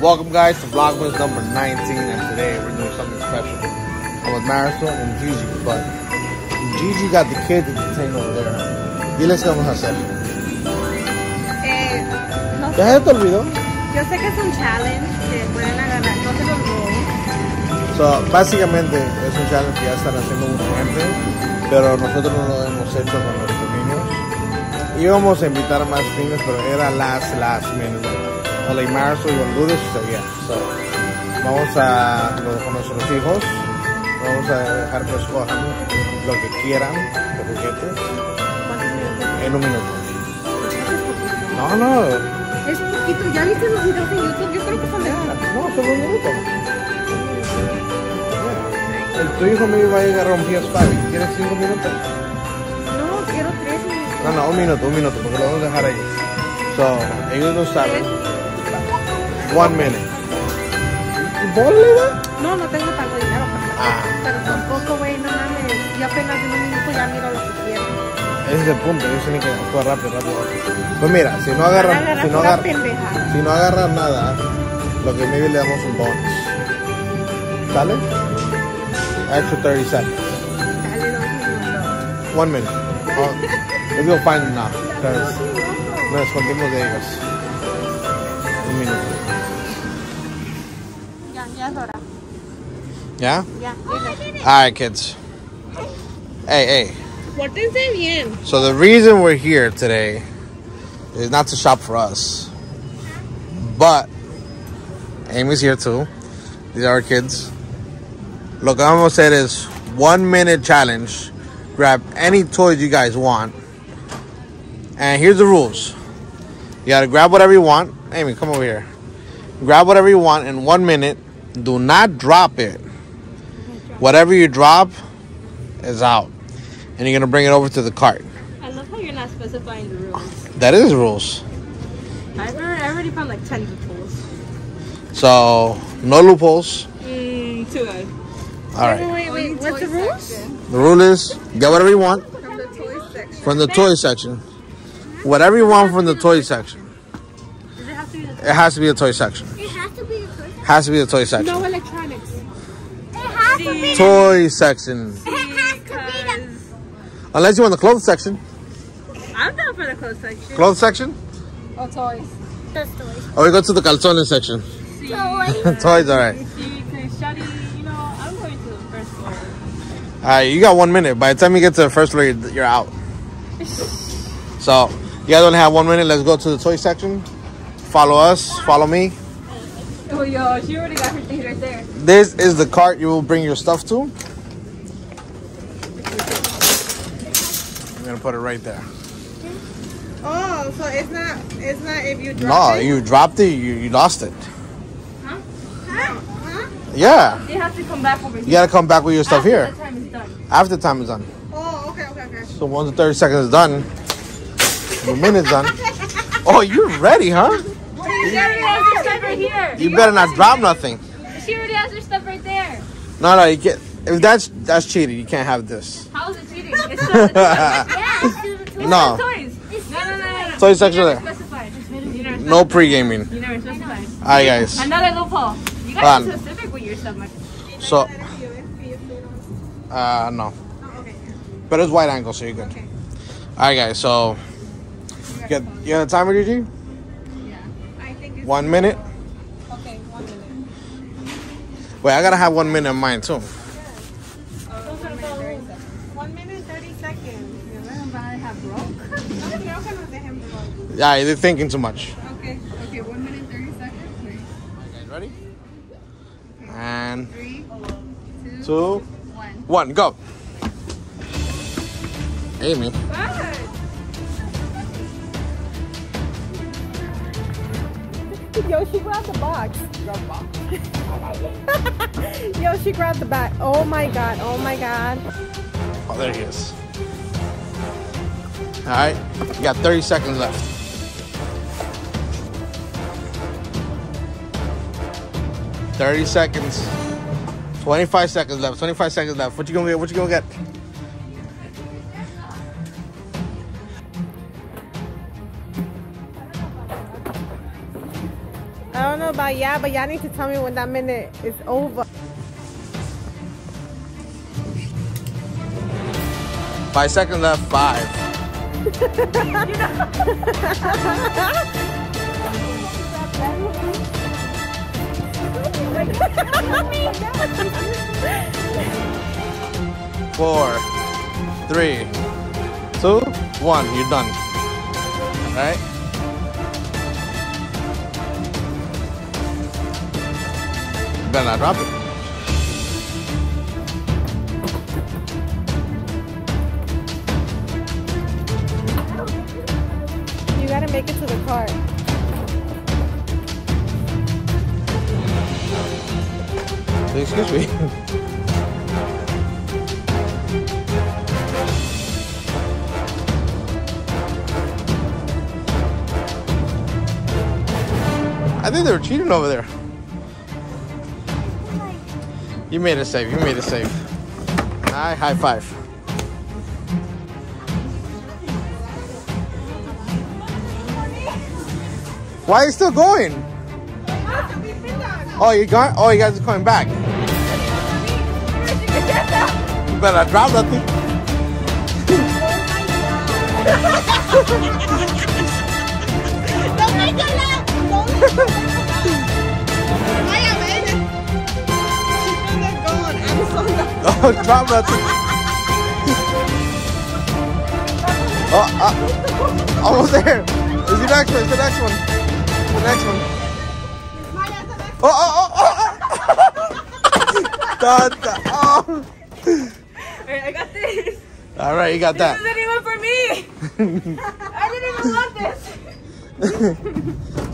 Welcome guys to Vlogmas number 19 and today we're doing something special. I'm with Marisol and Gigi, but Gigi got the kids entertained over there. Diles qué vamos a hacer. Eh, no ¿Ya se te olvidó? yo sé que es un challenge que pueden agarrar, no los rules. So, básicamente es un challenge que ya están haciendo mucha gente, pero nosotros no lo hemos hecho con nuestros niños. Íbamos a invitar a más niños, pero era last, last minute. Like Marisol y Honduras, so yeah. So, vamos a, lo- con nuestros hijos, vamos a dejar que escojan lo que quieran de juguetes en un minuto. No, no, Es poquito, ya viste los videos de YouTube, yo creo que son de no, solo un minuto. El, tu hijo mío va a llegar a un PS5. ¿Quieres cinco minutos? No, quiero tres minutos. No, no, un minuto, un minuto, porque lo vamos a dejar ahí. So, ellos no saben. One minute. ¿Bole, va? No, no tengo tanto dinero para Ah. Pero tampoco, güey, no mames. Yo apenas en un minuto ya miro lo que quiero. Ese es el punto, ellos tienen que actuar rápido, rápido, rápido. Pues mira, si no agarran, si no agarran, si no agarran nada, lo que maybe le damos un bonus. ¿Sale? Extra 30 seconds. One minute. Oh, maybe we'll find them now. Because nos escondimos de ellos. Un minuto. Ya, ya es hora. ¿Ya? Ya, dile. Alright, kids. Hey, hey. What is Pórtense bien. So the reason we're here today is not to shop for us, but Amy's here too. These are our kids. Lo que vamos a hacer is one minute challenge. Grab any toys you guys want. And here's the rules. You gotta grab whatever you want. Amy, come over here. Grab whatever you want in one minute. Do not drop it. Whatever you drop is out. And you're gonna bring it over to the cart. I love how you're not specifying the rules. That is rules. I've already, I already found like 10 loopholes. So no loopholes. Mmm, too good. All right. Wait, wait, wait. What's the rules? The rule is get whatever you want From the toy section. from the toy section. Whatever you want from the toy section. Does it have to be the It has to be a toy section. It has to be a toy. Has to be a toy No electronics. It has to be. Toy section. It has to be the. Unless you want the clothes section. I'm down for the clothes section. Clothes section. Oh, toys. Just toys. Or we go to the calzones section. Toys. Toys, all right. See, because Shadi, you know, I'm going to the first floor. All right, you got one minute. By the time you get to the first floor, you're, you're out. So you guys only have one minute. Let's go to the toy section. Follow us. Follow me. Oh, yo, she already got her things right there. This is the cart you will bring your stuff to. I'm gonna put it right there. Oh, so it's not, it's not if you No, you dropped it. You, you lost it. Huh? Yeah, You have to come back over here. you gotta come back with your stuff After here the time is done. after the time is done. Oh, okay, okay, okay. So once the 30 seconds is done, the minute's done. Oh, you're ready, huh? She already has her stuff right here. You better not drop nothing. She already has her stuff right there. No, no, you can't. If that's that's cheating, you can't have this. How is it cheating? It's still the Yeah, it's to the toy. No, toys. No, no, no, no. toy section there. never specified. You never No pre-gaming. You never specified. All right, guys. Another loophole. You Hold guys are on. specific with your stuff. Mike. So, uh, no. But it's wide angle, so you're good. All right, guys. So, get you have a timer, Gigi? I think it's One minute. okay. One minute. Wait, I gotta have one minute in mine too. One minute, 30 seconds. Yo, déjame have broke. No, creo que nos dejen broke. Yeah, you're thinking too much. Okay, okay, one minute, 30 seconds. Wait. guys ready? And Three, two, one. one, go. Amy. Good. Yo, she grabbed the box. Yo, she grabbed the back. Oh my god, oh my god. Oh, there he is. All right, you got 30 seconds left. Thirty seconds. Twenty-five seconds left. Twenty-five seconds left. What you gonna get? What you gonna get? Yeah, but y'all need to tell me when that minute is over. Five seconds left. Five. Four, three, two, one. You're done. All right. Better not drop it. You gotta make it to the car. Excuse me. I think they were cheating over there. You made it safe. You made it safe. High, high five. Why are you still going? Oh, you got? Oh, you guys are coming back. You better drop that thing. Don't make laugh. Oh, drop that. Oh, uh, almost there. Is the next one? It's the next one. The next one. Oh, oh, oh, oh. Dun, dun, oh. Alright, I got this. All right, you got This that. isn't even for me. I didn't even want this.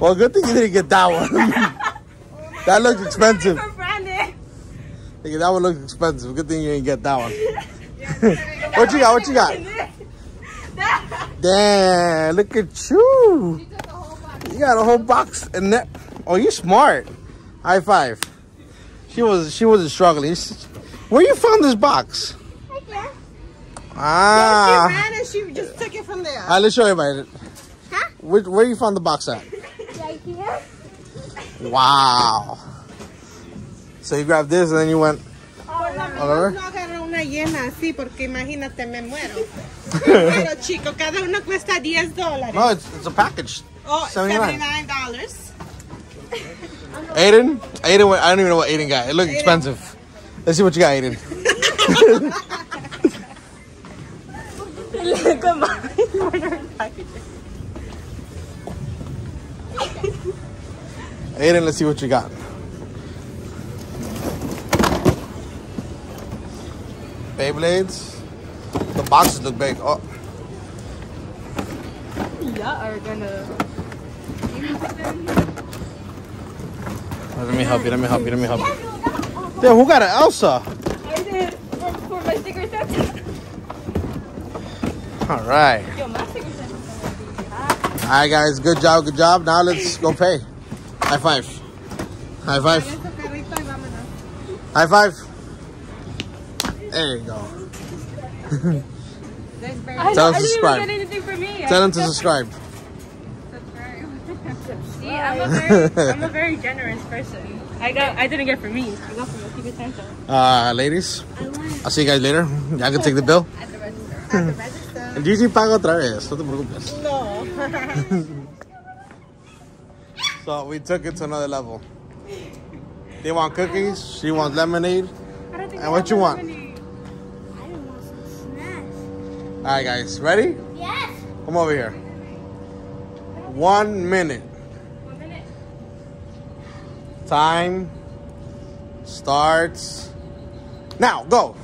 Well, good thing you didn't get that one. that looks expensive. Nigga, That one looks expensive. Good thing you didn't get that one. what you got? What you got? Damn, look at you. You got a whole box and that. Oh, you're smart. High five. She was she wasn't struggling. Where you found this box? Ah. She ran and she just took it from there. All right, let's show everybody. Huh? Where, where you found the box at? Right here. Wow. So you grabbed this and then you went. Oh, Por lo A ver. menos no agarró una llena así porque imagínate me muero. Pero chico, cada una cuesta 10 dólares. No, it's, it's a package. Oh, 79. $79. Aiden? Aiden, went- I don't even know what Aiden got. It looked expensive. Let's see what you got, Aiden. Come on. Aiden, let's see what you got. Beyblades. The boxes look big. Oh, Y'all are gonna. let me help you. Let me help you. Let me help you. Damn, who got an Elsa? I did for, for my sticker set. All right. Yo, my sticker set is gonna be All right, guys. Good job. Good job. Now let's go pay. High five. High five. High five. There you go. I, Tell them I to didn't subscribe. even get anything for me. Tell them to subscribe. See, I'm a very, I'm a very generous person. I got, I didn't get for me. I got for my secret Santa. Uh, ladies, I'll see you guys later. Y'all can take the bill. At the register. At the register. Gigi paga otra vez. No te preocupes. No. So we took it to another level. They want cookies. She wants lemonade. I don't think And what you want? All right, guys. Ready? Yes. Come over here. One minute. One minute. Time starts now. Go.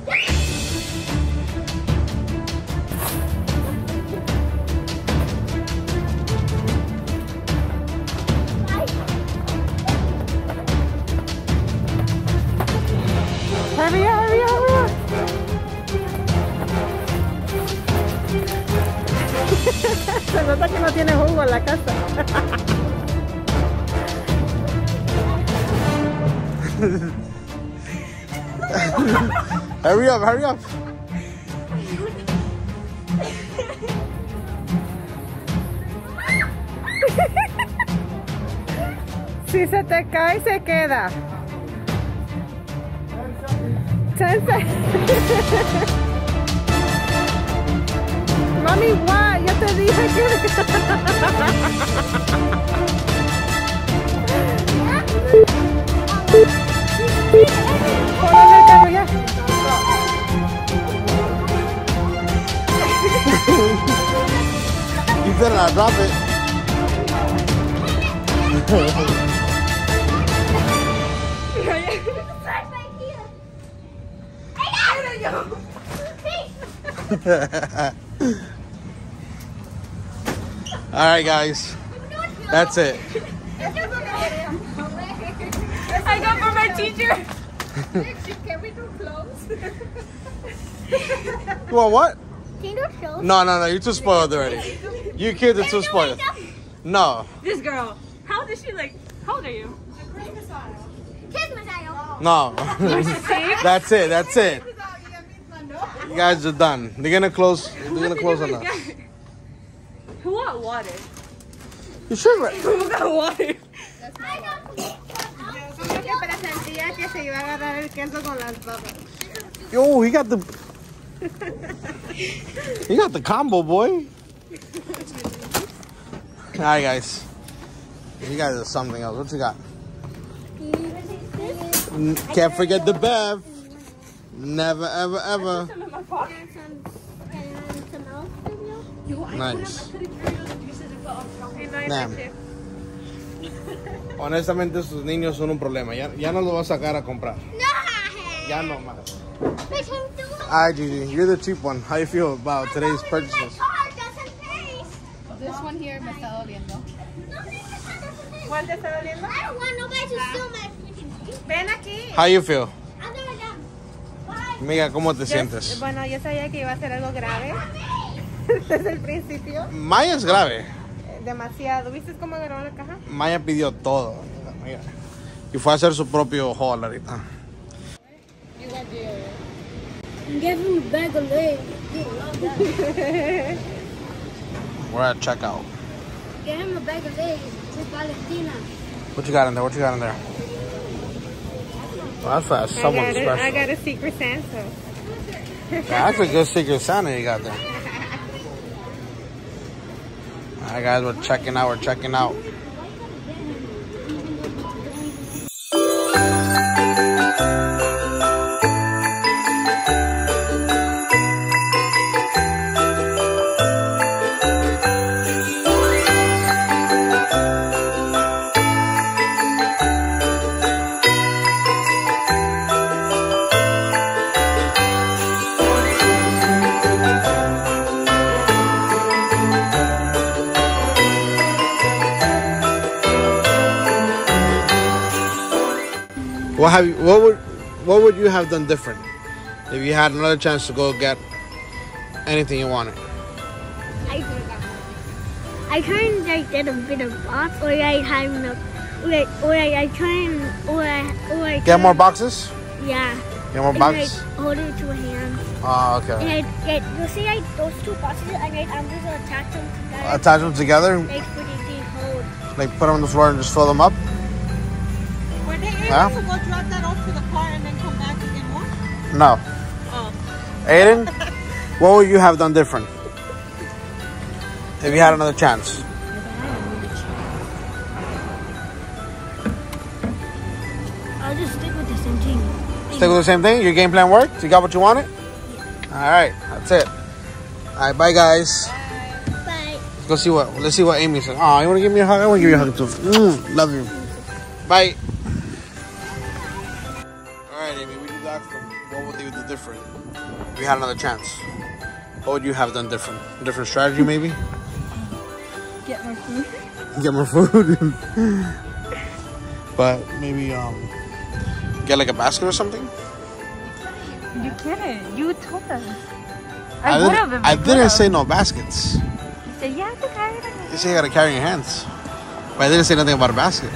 Se nota que no tiene jugo en la casa. Hurry up, hurry up. Si se te cae, se queda. Sensei. Mami, guay, ya te dije que... Ponlo en el carro ya. You better not drop it. All right, guys. That's it. I go for my teacher. Can we do clothes? You want what? Can you do clothes? No, no, no. You're too spoiled already. You kids are too spoiled. No, This girl. How old is she? Like, how old are you? Kiss my no. That's it. That's it. You guys are done. They're gonna close. They're gonna close on us. Who want water? You should. Who got water? Pero sentía que se iba a agarrar el queso con las papas. Yo, he got the. he got the combo, boy. All right, guys. You guys are something else. What you got? Can't forget the Bev. Never, ever, ever. Nice. I Honestamente, sus niños son un problema. Ya, ya no los va a sacar a comprar. Ya no más. Right, Gigi, you're the cheap one. How you feel about today's purchases? car doesn't taste. This one here me está doliendo. ¿Cuál te está doliendo? I don't want nobody to steal my freaking juice. Ven aquí. How you feel? Amiga, ¿cómo te sientes? Bueno, yo sabía que iba a ser algo grave desde el principio. Maya es grave. Eh, Demasiado. ¿Viste cómo agarró la caja? Maya pidió todo. Mira. Y fue a hacer su propio haul ahorita. Give a. We're at checkout. Give him a bag of legs. With Valentina. What you got in there? What you got in there? Well, that's fast. I Someone got, a, special. I got a secret Santa. Yeah, that's a good Secret Santa you got there. Alright, guys, we're checking out. We're checking out. What have you? What would? What would you have done different if you had another chance to go get anything you wanted? I. I try and like get a bit of box, or I have no, or I, or I, I try and, or I, or I Get more boxes. Yeah. Get more And boxes. like hold it to a hand. Oh, And okay. I get, you see, like those two boxes, and I, I'm just gonna attach them together. Attach them together. like for the the. Like put them on the floor and just fill them up. Were they Huh? to go drop that off to the car and then come back and get more? No. Oh. Aiden, what would you have done different if you had another chance? I'll just stick with the same thing. Stick with the same thing. Your game plan worked. You got what you wanted. All right, that's it. All right, bye guys. Bye. Let's go see what. Let's see what Amy said. Oh, you want to give me a hug? I want to give you a hug too. Mm, love you. Bye. Had another chance. What would you have done different? Different strategy, maybe. Get more food. Get more food. but maybe um, get like a basket or something. You couldn't. You told us. I, I, would didn't, have. if I didn't say no baskets. You said, yeah, I have to carry it. You say you gotta carry in your hands. But I didn't say nothing about a basket.